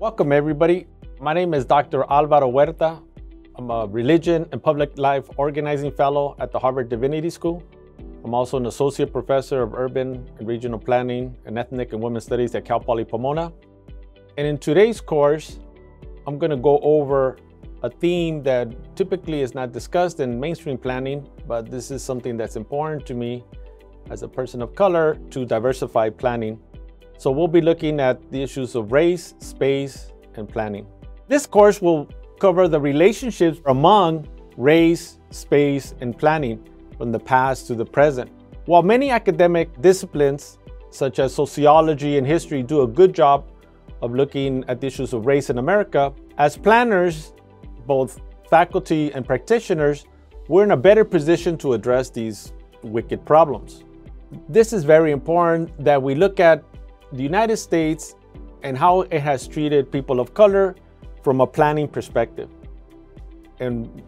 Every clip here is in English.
Welcome, everybody. My name is Dr. Alvaro Huerta. I'm a Religion and Public Life Organizing Fellow at the Harvard Divinity School. I'm also an Associate Professor of Urban and Regional Planning and Ethnic and Women's Studies at Cal Poly Pomona. And in today's course, I'm going to go over a theme that typically is not discussed in mainstream planning, but this is something that's important to me as a person of color to diversify planning. So we'll be looking at the issues of race, space, and planning. This course will cover the relationships among race, space, and planning from the past to the present. While many academic disciplines, such as sociology and history, do a good job of looking at the issues of race in America, as planners, both faculty and practitioners, we're in a better position to address these wicked problems. This is very important that we look at the United States and how it has treated people of color from a planning perspective. And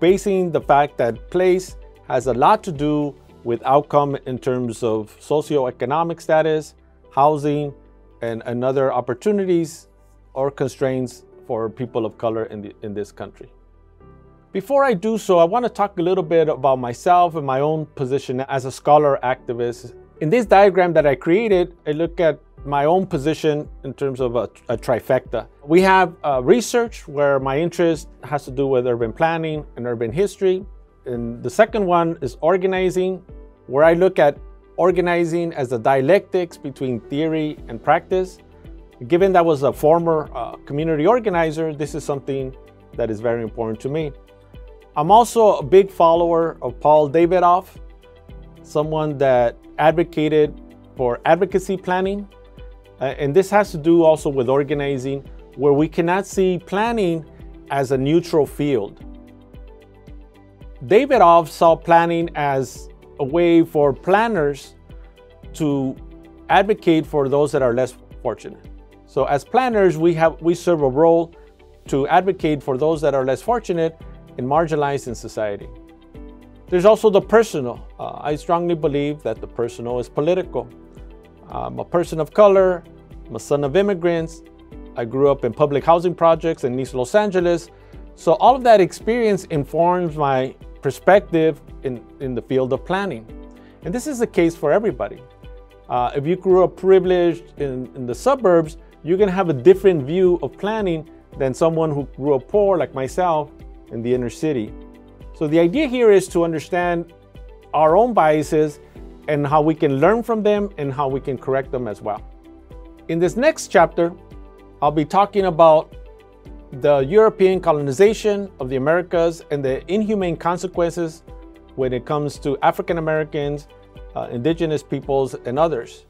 basing the fact that place has a lot to do with outcome in terms of socioeconomic status, housing, and, and other opportunities or constraints for people of color in, the, in this country. Before I do so, I want to talk a little bit about myself and my own position as a scholar activist. In this diagram that I created, I look at my own position in terms of a, a trifecta. We have uh, research where my interest has to do with urban planning and urban history. And the second one is organizing, where I look at organizing as the dialectics between theory and practice. Given that I was a former uh, community organizer, this is something that is very important to me. I'm also a big follower of Paul Davidoff, someone that advocated for advocacy planning uh, and this has to do also with organizing, where we cannot see planning as a neutral field. Davidoff saw planning as a way for planners to advocate for those that are less fortunate. So as planners, we have we serve a role to advocate for those that are less fortunate and marginalized in society. There's also the personal. Uh, I strongly believe that the personal is political. I'm a person of color, I'm a son of immigrants. I grew up in public housing projects in East Los Angeles. So all of that experience informs my perspective in, in the field of planning. And this is the case for everybody. Uh, if you grew up privileged in, in the suburbs, you're gonna have a different view of planning than someone who grew up poor like myself in the inner city. So the idea here is to understand our own biases and how we can learn from them and how we can correct them as well. In this next chapter, I'll be talking about the European colonization of the Americas and the inhumane consequences when it comes to African Americans, uh, indigenous peoples, and others.